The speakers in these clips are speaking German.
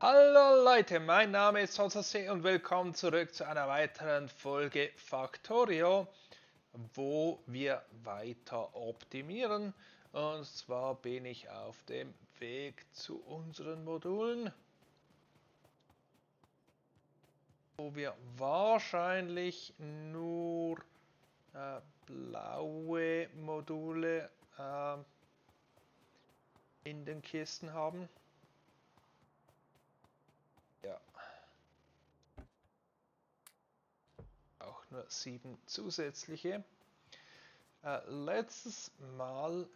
Hallo Leute, mein Name ist Sonsase und willkommen zurück zu einer weiteren Folge Factorio, wo wir weiter optimieren. Und zwar bin ich auf dem Weg zu unseren Modulen, wo wir wahrscheinlich nur äh, blaue Module äh, in den Kisten haben. Nur sieben zusätzliche. Äh, letztes Mal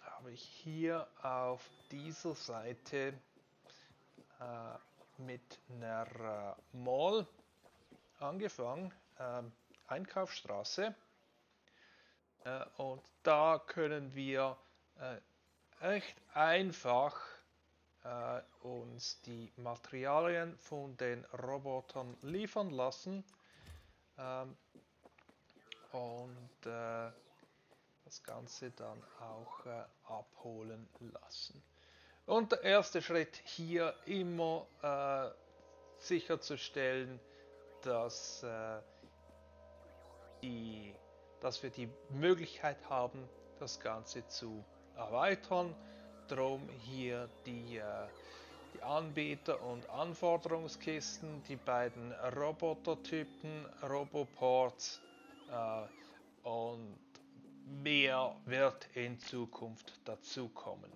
habe ich hier auf dieser Seite äh, mit einer äh, Mall angefangen, äh, Einkaufsstraße. Äh, und da können wir äh, echt einfach uns die Materialien von den Robotern liefern lassen ähm, und äh, das Ganze dann auch äh, abholen lassen. Und der erste Schritt hier immer äh, sicherzustellen, dass, äh, die, dass wir die Möglichkeit haben, das Ganze zu erweitern. Drum hier die äh, die Anbieter- und Anforderungskisten, die beiden Robotertypen, Roboports äh, und mehr wird in Zukunft dazukommen.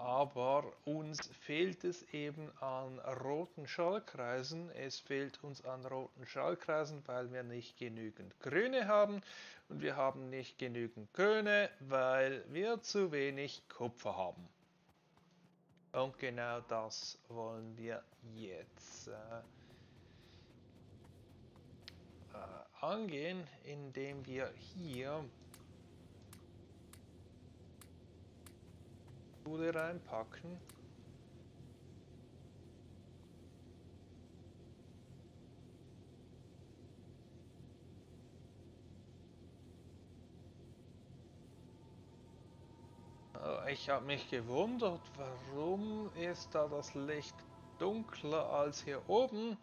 Aber uns fehlt es eben an roten Schallkreisen. Es fehlt uns an roten Schallkreisen, weil wir nicht genügend Grüne haben und wir haben nicht genügend Grüne, weil wir zu wenig Kupfer haben. Und genau das wollen wir jetzt äh, äh, angehen, indem wir hier Bude reinpacken. Äh, ich habe mich gewundert, warum ist da das Licht dunkler als hier oben?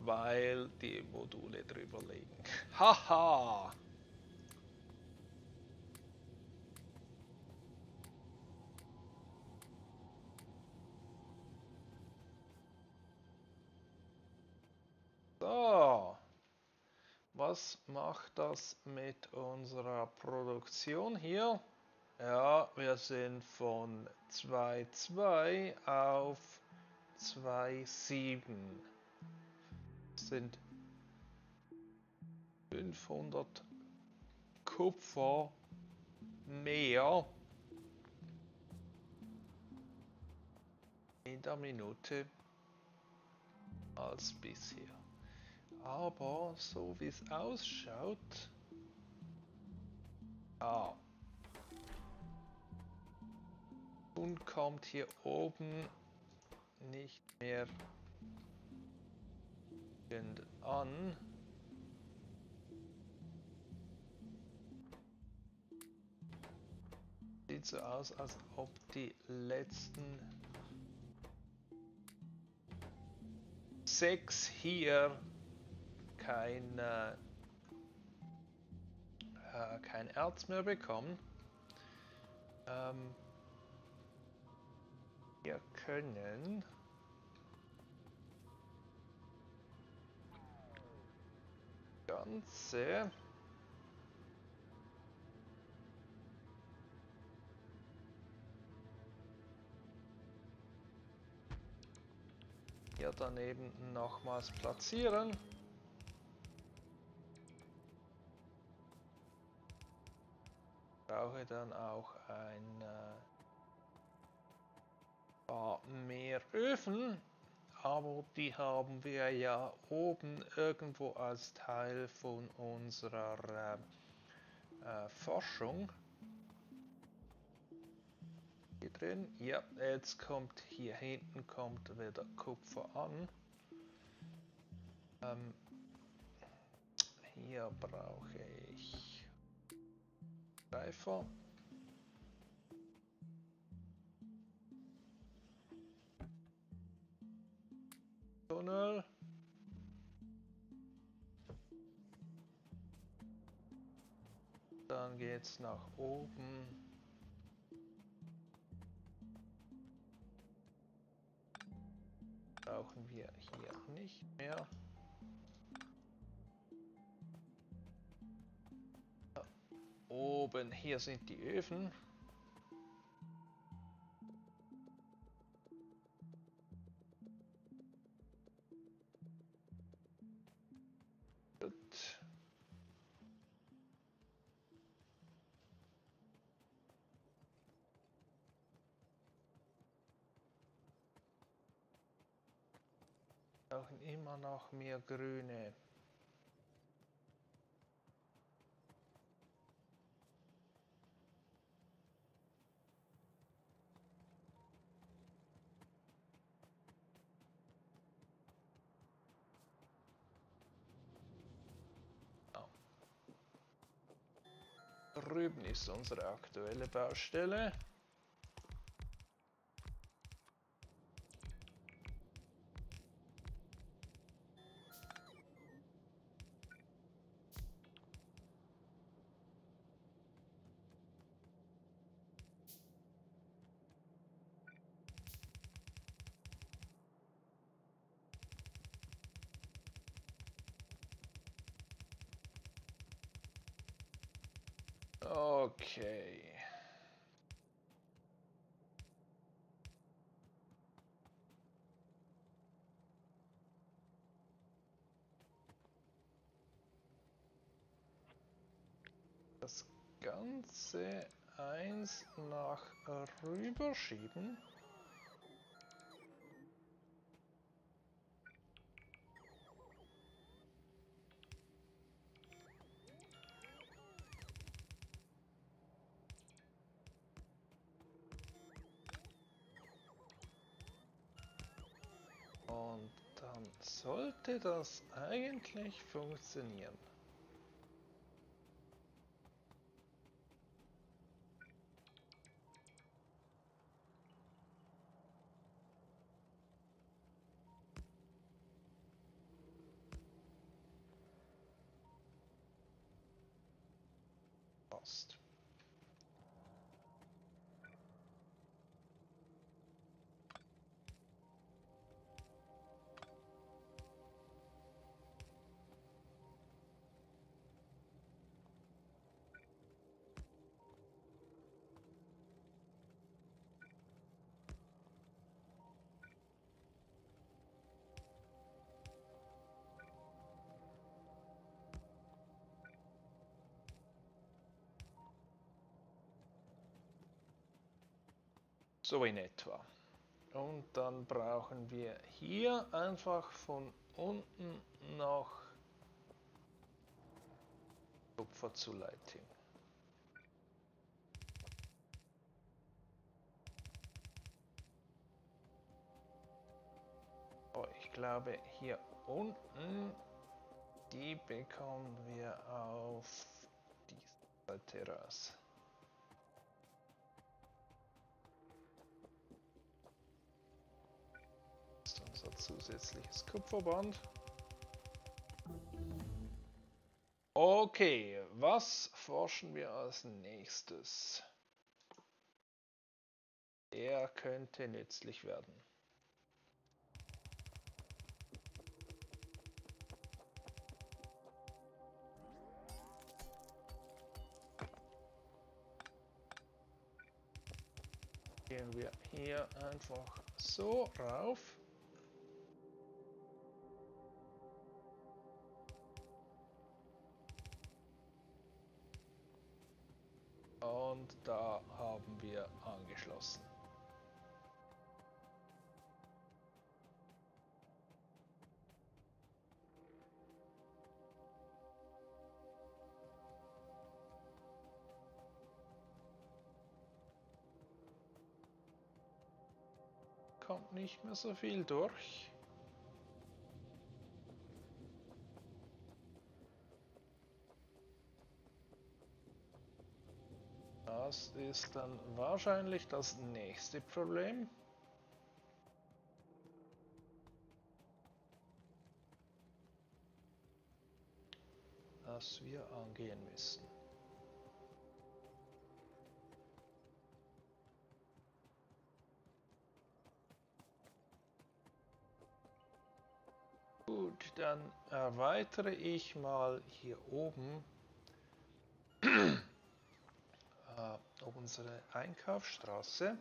Weil die Module drüber liegen. Haha! Was macht das mit unserer Produktion hier? Ja, wir sind von 2,2 auf 2,7. Sind 500 Kupfer mehr in der Minute als bisher. Aber so wie es ausschaut... Ah. Und kommt hier oben nicht mehr an. Sieht so aus, als ob die letzten sechs hier kein, äh, äh, kein Erz mehr bekommen. Ähm, wir können ganze hier daneben nochmals platzieren. Brauche dann auch ein äh, paar mehr Öfen, aber die haben wir ja oben irgendwo als Teil von unserer äh, äh, Forschung. Hier drin, ja, jetzt kommt hier hinten kommt wieder Kupfer an. Ähm, hier brauche Eifer. Tunnel. Dann geht's nach oben. Brauchen wir hier nicht mehr. Oben, hier sind die Öfen. brauchen immer noch mehr Grüne. Drüben ist unsere aktuelle Baustelle. Okay. Das Ganze eins nach rüber schieben. sollte das eigentlich funktionieren. lost. So in etwa. Und dann brauchen wir hier einfach von unten noch Kupferzuleitung. Oh, ich glaube hier unten, die bekommen wir auf diese Seite raus. unser zusätzliches Kupferband. Okay, was forschen wir als nächstes? Er könnte nützlich werden. Gehen wir hier einfach so rauf. Und da haben wir angeschlossen. Kommt nicht mehr so viel durch. Das ist dann wahrscheinlich das nächste Problem. das wir angehen müssen. Gut, dann erweitere ich mal hier oben unsere Einkaufsstraße.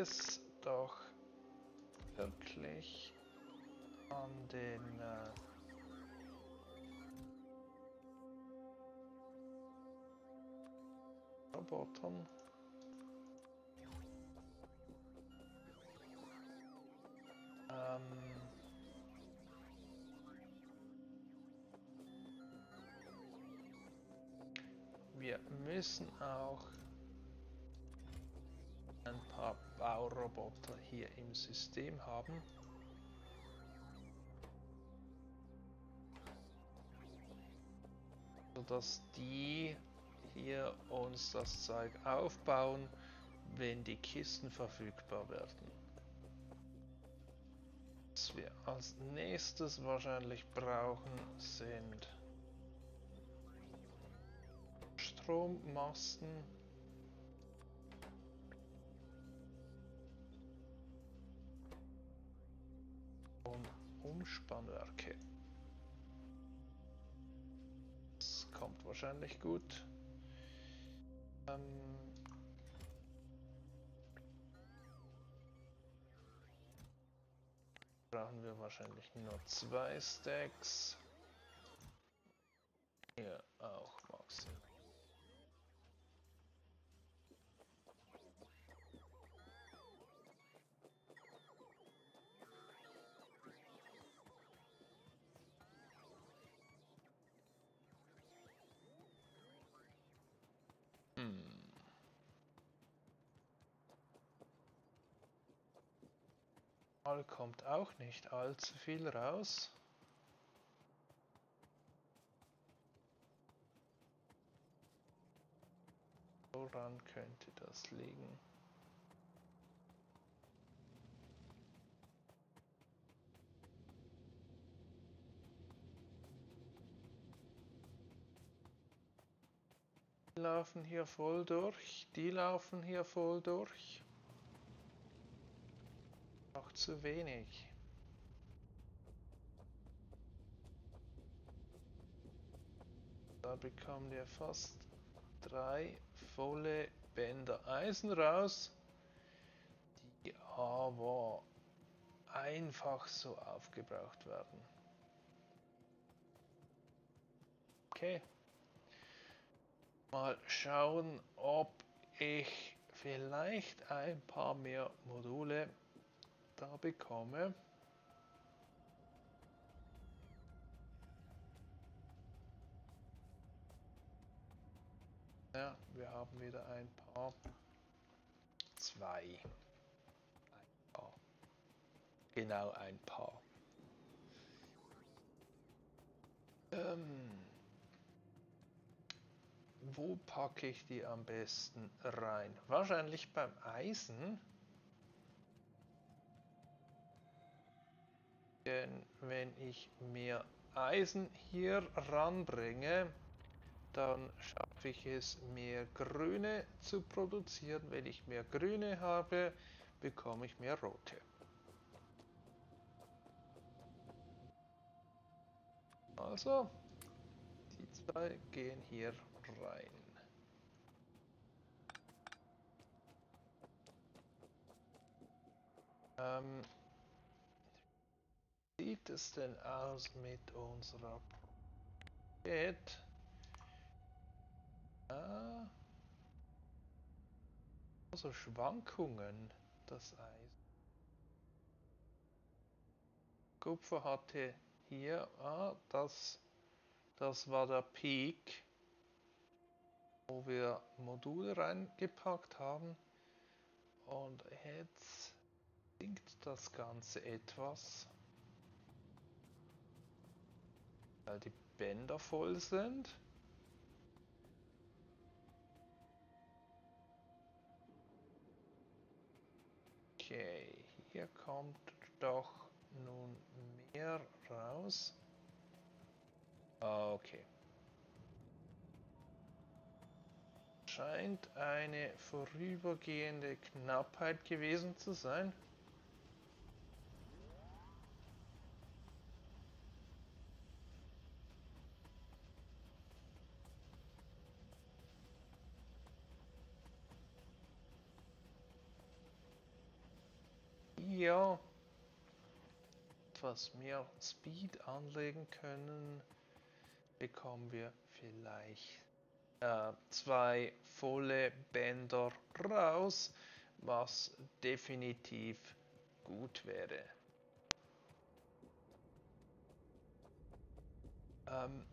Es doch wirklich an den äh, Robotern. Ähm, wir müssen auch ein paar Bauroboter hier im System haben. Sodass die hier uns das Zeug aufbauen, wenn die Kisten verfügbar werden. Was wir als nächstes wahrscheinlich brauchen sind Strommasten. Umspannwerke. Das kommt wahrscheinlich gut. Ähm brauchen wir wahrscheinlich nur zwei Stacks. Hier auch Maxi. Mal kommt auch nicht allzu viel raus. Woran könnte das liegen? Laufen hier voll durch, die laufen hier voll durch noch zu wenig. Da bekommen wir fast drei volle Bänder Eisen raus, die aber einfach so aufgebraucht werden. Okay. Mal schauen, ob ich vielleicht ein paar mehr Module da bekomme. Ja, wir haben wieder ein paar. Zwei. Ein paar. Genau ein paar. Ähm, wo packe ich die am besten rein? Wahrscheinlich beim Eisen. Denn wenn ich mehr Eisen hier ranbringe, dann schaffe ich es, mehr Grüne zu produzieren. Wenn ich mehr Grüne habe, bekomme ich mehr Rote. Also, die zwei gehen hier rein. Ähm, sieht es denn aus mit unserer Get? Ja. Also Schwankungen das Eisen. Kupfer hatte hier, ah, das, das war der Peak, wo wir Module reingepackt haben. Und jetzt sinkt das Ganze etwas, weil die Bänder voll sind. Okay, hier kommt doch nun mehr raus. Okay. Scheint eine vorübergehende Knappheit gewesen zu sein. Ja, etwas mehr Speed anlegen können, bekommen wir vielleicht äh, zwei volle Bänder raus, was definitiv gut wäre. Ähm,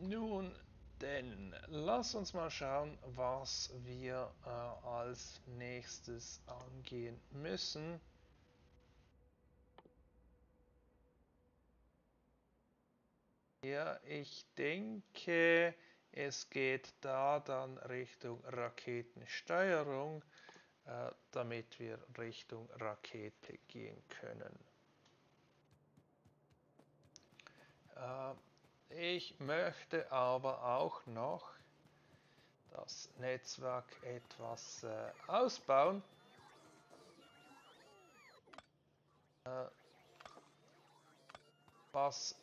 nun denn, lass uns mal schauen, was wir äh, als nächstes angehen müssen. Ja, ich denke, es geht da dann Richtung Raketensteuerung, äh, damit wir Richtung Rakete gehen können. Äh, ich möchte aber auch noch das Netzwerk etwas äh, ausbauen. Äh, was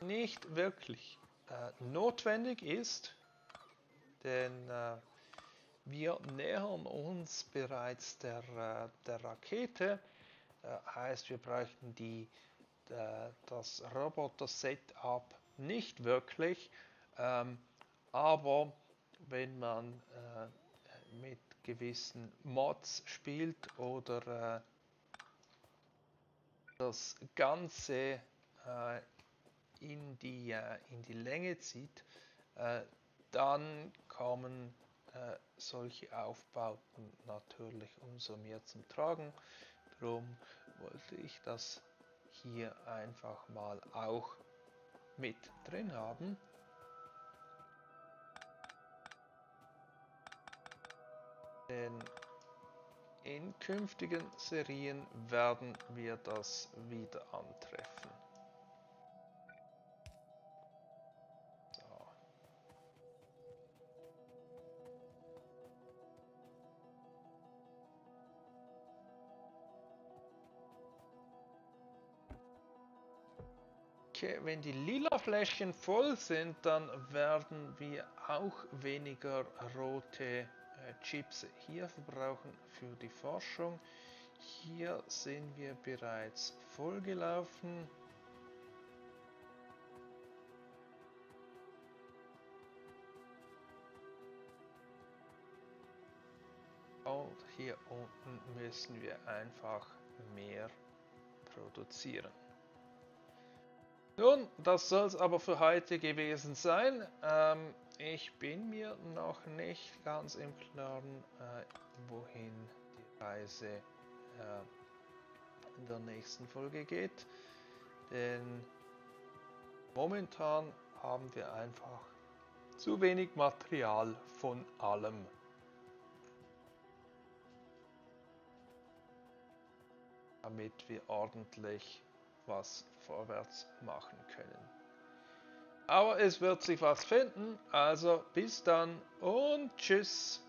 nicht wirklich äh, notwendig ist, denn äh, wir nähern uns bereits der, äh, der Rakete, äh, heißt wir bräuchten die, äh, das Roboter-Setup nicht wirklich, ähm, aber wenn man mit gewissen Mods spielt oder das Ganze in die, äh, in die Länge zieht, äh, dann kommen äh, solche Aufbauten natürlich umso mehr zum Tragen. Darum wollte ich das hier einfach mal auch mit drin haben. Denn in künftigen Serien werden wir das wieder antreffen. Okay, wenn die lila Fläschchen voll sind, dann werden wir auch weniger rote äh, Chips hier verbrauchen für die Forschung. Hier sind wir bereits vollgelaufen. Und hier unten müssen wir einfach mehr produzieren. Nun, das soll es aber für heute gewesen sein. Ähm, ich bin mir noch nicht ganz im Klaren, äh, wohin die Reise äh, in der nächsten Folge geht. Denn momentan haben wir einfach zu wenig Material von allem. Damit wir ordentlich was vorwärts machen können. Aber es wird sich was finden, also bis dann und tschüss.